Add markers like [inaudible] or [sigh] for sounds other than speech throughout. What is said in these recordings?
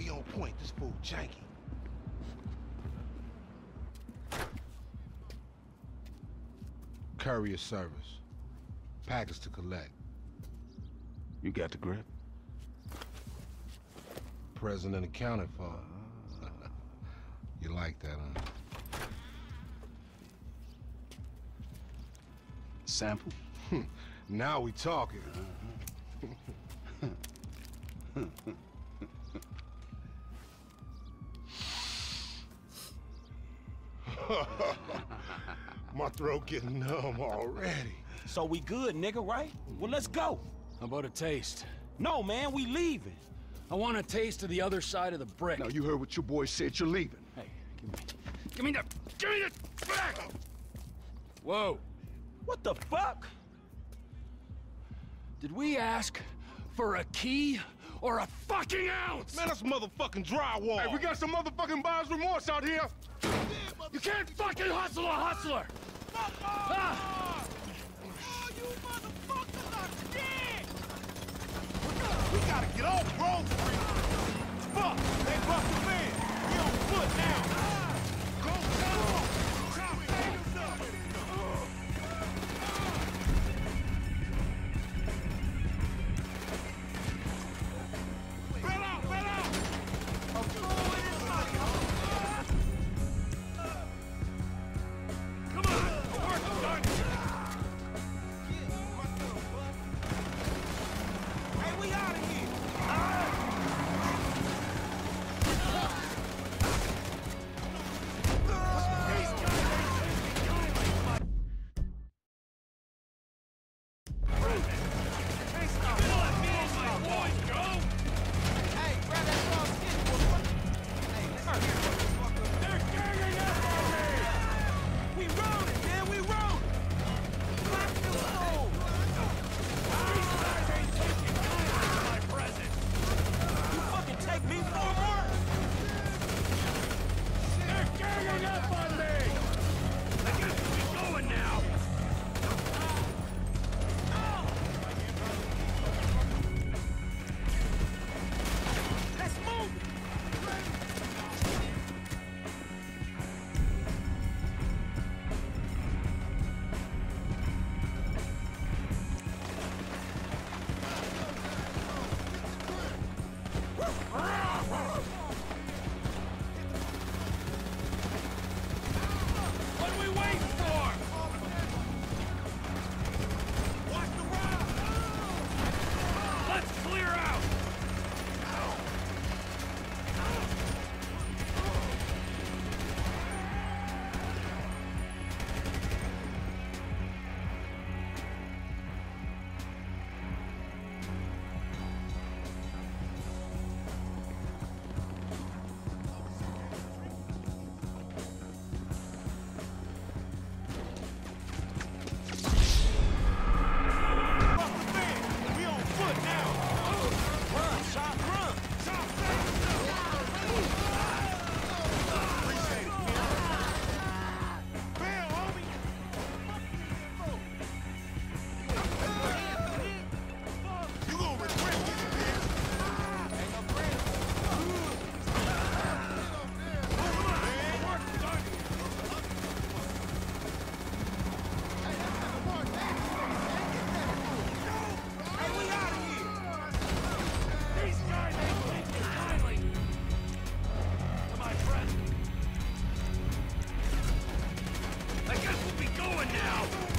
Be on point, this fool janky. Courier service. Package to collect. You got the grip? Present and accounted for. [laughs] you like that, huh? Sample? [laughs] Now we talking. Uh-huh. [laughs] [laughs] My throat getting numb already. So we good, nigga, right? Well, let's go. How about a taste? No, man, we leaving. I want a taste of the other side of the brick. Now, you heard what your boy said. You're leaving. Hey, give me... Give me the... Give me the... Back! Whoa. What the fuck? Did we ask for a key or a fucking ounce? Man, that's motherfucking drywall. Hey, we got some motherfucking buyer's remorse out here. You can't fucking hustle a hustler! Ah! Oh, you motherfuckers! We gotta get off Grove Street. Fuck, they busted in. We on foot now.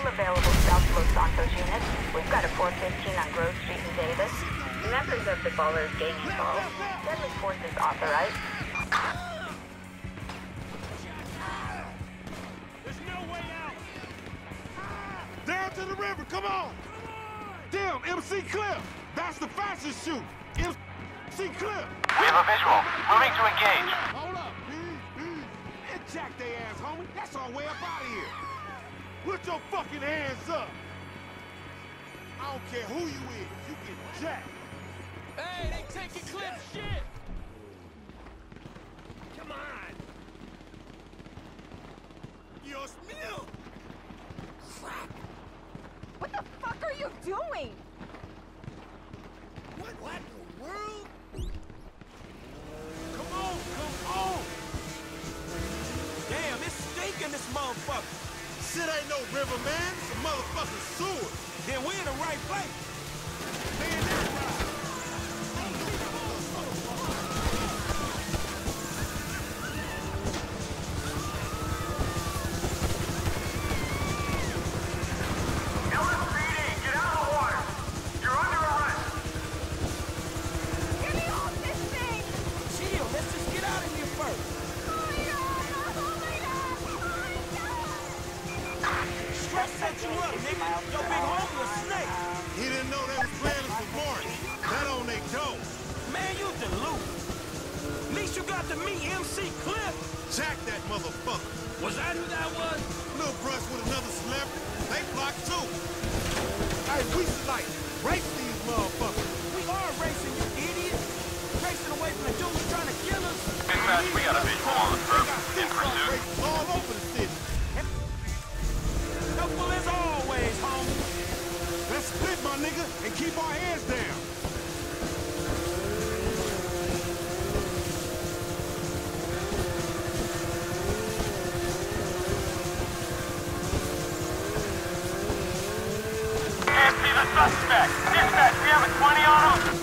All available South Los Santos units. We've got a 415 on Grove Street in Davis. Members of the Ballas gang involved. Deadly force is authorized. There's no way out. Down to the river, come on. Damn, MC Clip. That's the fastest shoot. MC Clip. We have a visual. Moving to engage. Hold up. Ease, ease. Man, jack they ass, homie. That's our way up out of here. Put your fucking hands up. I don't care who you is. You get jacked. Hey, they taking clip shit! Come on! Dios mío. What the fuck are you doing? What? What in the world? Come on, come on. Damn, it's stinking this motherfucker! Shit ain't no river, man. It's a motherfucking sewer. Then we're in the right place! Your big homie a snake! He didn't know they was planning for March. That on they toe. Man, you deluded! At least you got to meet MC Clip! Jack that motherfucker. Was that who that was? Little brush with another celebrity. They blocked too. Hey, we like race nigga, and keep our heads down. Can't see the suspect. Dispatch, we have a 20 on him.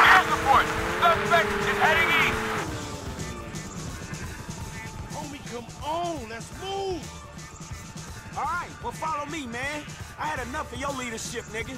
Air support. Suspect is heading east. Homie, come on, let's move. All right, well, follow me, man. I had enough of your leadership, nigga.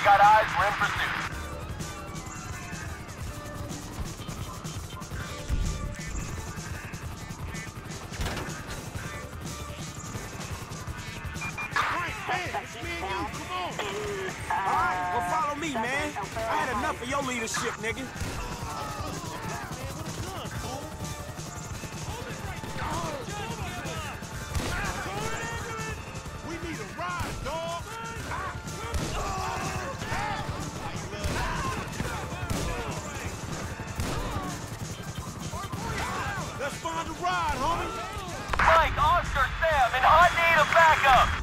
We got eyes. We're in pursuit. Man, it's me and you, come on. All right, well, follow me, man. I had enough of your leadership, nigga. Hot need a backup.